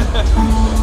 Ha ha ha.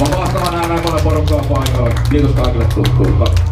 Mä mahtavaa nähdä näin paljon porukkaa paikalla. Kiitos kaikille tuttuutta.